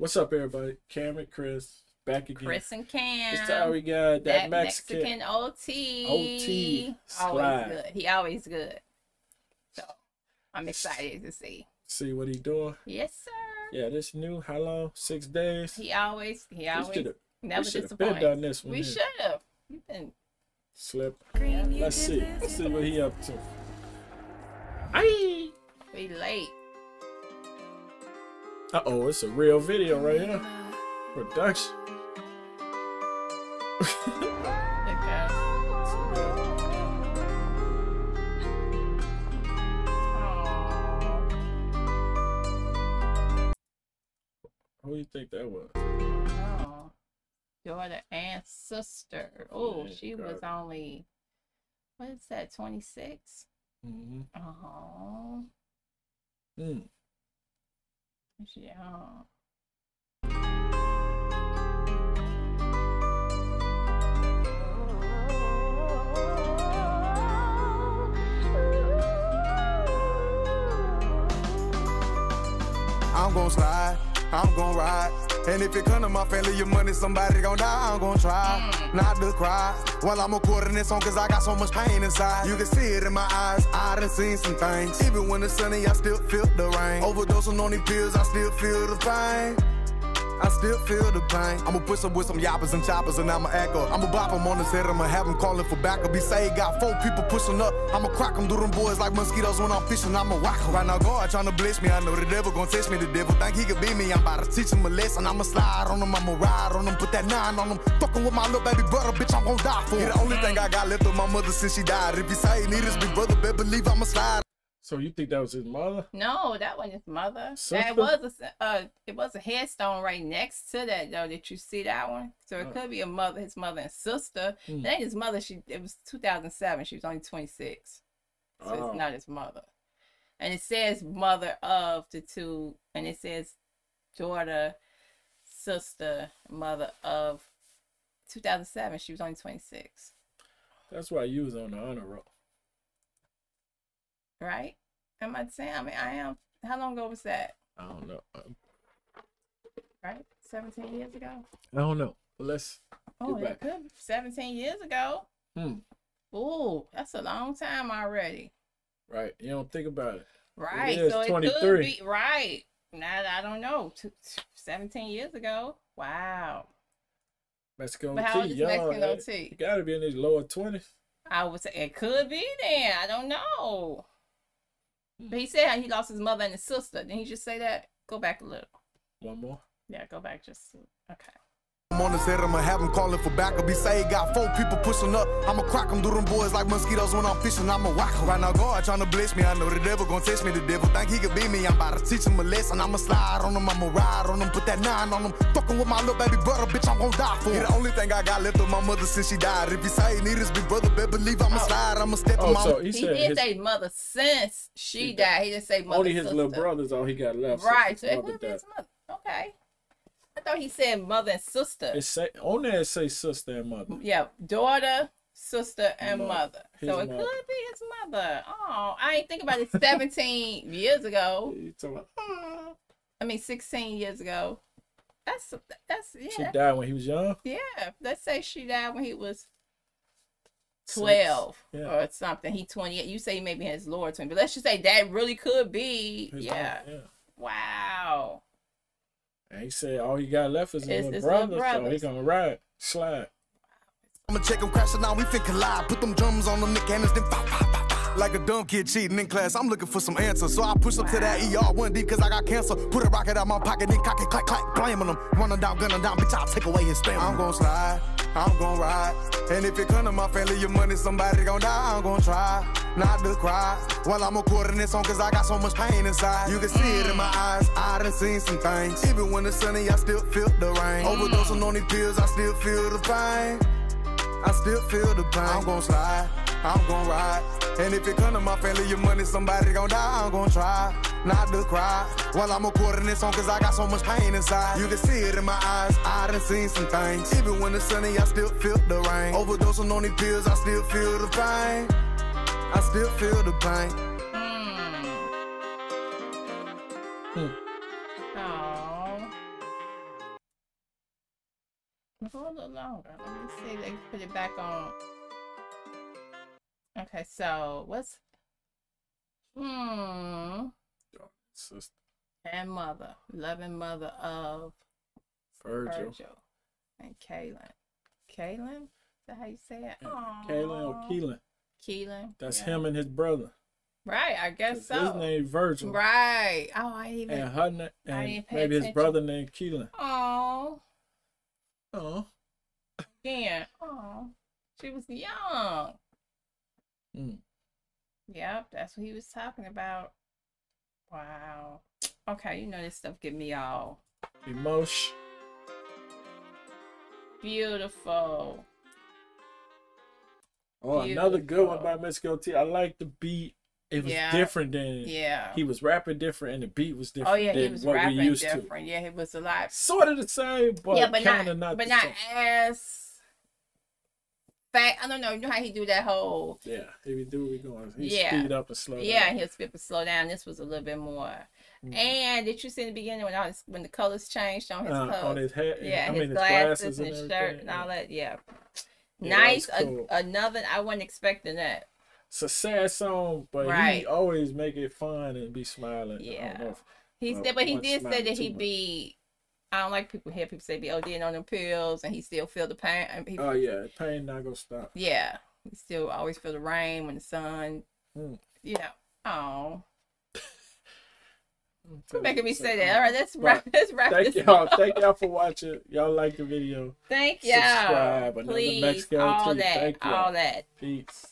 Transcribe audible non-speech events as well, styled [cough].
What's up, everybody? Cam and Cris back again. Cris and Cam. This time we got that, that Mexican. Mexican OT. OT Always good. He always good. So I'm excited to see. See what he doing? Yes, sir. Yeah, this new. How long? Six days. He always he always shoulda- never we should have been done this one. We should have. We've been Slip. Let's see. Let's see what he up to. Aye. we late. Uh oh, it's a real video right here. Production. Okay. Who do you think that was? Oh. Daughter and sister. Oh, Yeah, she was it. only what is that, twenty six? Mm-hmm. Oh, Mm. Oh. I'm gon' slide, I'm gon' ride. And if it come to my family, your money, somebody gon' die, I'm gon' try not to cry. While I'm recording this song, cause I got so much pain inside. You can see it in my eyes, I done seen some things. Even when it's sunny, I still feel the rain. Overdosing on these pills, I still feel the pain. I still feel the pain. I'ma push up with some yappers and choppers and I'ma echo. I'ma bop 'em on his head, I'ma have 'em calling for backup. He say he got four people pushing up. I'ma crack 'em, do them boys like mosquitoes when I'm fishing. I'ma whack 'em. Right now, God tryna bless me. I know the devil gon' test me. The devil think he could beat me. I'm about to teach him a lesson. I'ma slide on him, I'ma ride on him, put that nine on him. Fucking with my little baby brother, bitch, I'm gon' die for him. He the only thing I got left of my mother since she died. If he say he need his big brother, better believe I'ma slide. So you think that was his mother? No, that wasn't his mother. Sister? That was a uh, it was a headstone right next to that though. Did you see that one, so it Oh. could be a mother, his mother and sister. It ain't his mother. She it was 2007. She was only 26, so Oh. it's not his mother. And it says mother of the two, and it says daughter, sister, mother of 2007. She was only 26, That's why you was on the honor roll. right? Am I saying? I mean, I am. How long ago was that? I don't know. Um, Right, 17 years ago. I don't know. But let's. Oh, Get that could be 17 years ago. Hmm. Ooh, that's a long time already. Right. You don't think about it. Right. so it could be right. Now I don't know. 17 years ago. Wow. Mexican But how old is. Mexican? OT? You gotta be in his lower twenties. I would say it could be then. I don't know. But he said he lost his mother and his sister. Didn't he just say that? Go back a little. One more. Yeah, go back just okay. I'm on his head, I'ma have him calling for backup. He say he got four people pushing up. I'ma crack him, do them boys like mosquitoes when I'm fishing. I'ma whack 'em. Right now, God trying to bless me. I know the devil gon' test me. The devil think he could beat me. I'm about to teach him a lesson. I'ma slide on him, I'ma ride on him, put that nine on him. Fucking with my little baby brother, bitch, I'm gon' die for him. He the only thing I got left of my mother since she died. If he say he need his big brother, better believe I'ma Oh. slide. I'ma step Oh, him so he He said did his, say mother since she She died. died. He didn't say mother. only his little brothers all he got left. Right. So since his it mother could be died. his mother. Okay. I thought he said mother and sister. It say on there it say sister and mother. yeah, daughter, sister, and Mother. mother. So it mother. could be his mother. Oh, I ain't think about it 17 [laughs] years ago. About, I mean 16 years ago. That's that's yeah. She died when he was young. Yeah. Let's say she died when he was 12 Yeah. or something. He 28. You say maybe his Lord 20, but let's just say that really could be. His yeah. mom, yeah. Wow. And he said all he got left is his It's- little it's little brothers, so he gonna ride, slide. I'ma check him crashing out, we fin collide. Put them drums on them, Nick Cannons, then pop, pop, pop, pop. Like a dumb kid cheating in class, I'm looking for some answers. So I push up to that ER one deep cause I got cancer. Put a rocket out my pocket, then cock it, clack, clack, blaming him. Running down, gunning down, bitch, I'll take away his stamina. I'm gon' slide, I'm gon' ride. And if it come to my family, your money, somebody gon' die. I'm gon' try not to cry. While I'm recording this song cause I got so much pain inside. You can see it in my eyes, I done seen some things. Even when it's sunny, I still feel the rain. Mm. Overdosing on these pills, I still feel the pain. I still feel the pain. I'm gon' slide, I'm gon' ride. And if it come to my family, your money, somebody gon' die. I'm gon' try not to cry. While I'm recording this song, cause I got so much pain inside. You can see it in my eyes, I done seen some things. Even when it's sunny, I still feel the rain. Overdosing on these pills, I still feel the pain. I still feel the pain. Hmm. Hmm. Oh. Go a little longer. Let me see. They put it back on. Okay, so what's hmm Sister and mother, loving mother of Virgil. Virgil and Kaylin. Kaylin? Is that how you say it? Yeah, Kaylin or Keelan. Keelan. That's yeah. him and his brother. Right, I guess so. His name Virgil. Right. Oh, I even. And her I and didn't pay maybe his brother named Keelan. Oh, Oh. yeah. Oh, she was young. Mm. Yep, that's what he was talking about. Wow. Okay, you know this stuff get me all Emotion. beautiful. Oh, another good one by Mexican OT. I like the beat. It was Yeah. different than Yeah. he was rapping different and the beat was different Oh yeah, he was what rapping different. Yeah, he was a lot. Sort of the same, but, yeah, but not, not. but not same. as. Fact, I don't know. You know how he do that whole. Yeah, he would do what we going. He Yeah. speed up and slow Yeah, down. he'll skip and slow down. This was a little bit more. Mhm. And did you see in the beginning when all his, when the colors changed on his Uh, clothes? on his head. yeah, I his mean his glasses, and and his shirt and all that. Yeah, Yeah, nice. was A- another. I wasn't expecting that. It's a sad song, but he always make it fun and be smiling. Yeah. if- He said, but he did say that he much. be. I don't like people hear people say be ODing on them pills, and he still feel the pain. He- oh yeah, pain not gonna stop. yeah, he still always feel the rain when the sun. Mm. You know. Oh, Quit making me say that. um, All right, let's but wrap. Let's wrap Thank this y'all. up. Thank y'all for watching. Y'all like the video. Thank y'all. Subscribe. Another Please, Mexico all that, Thank y'all. all that. Peace.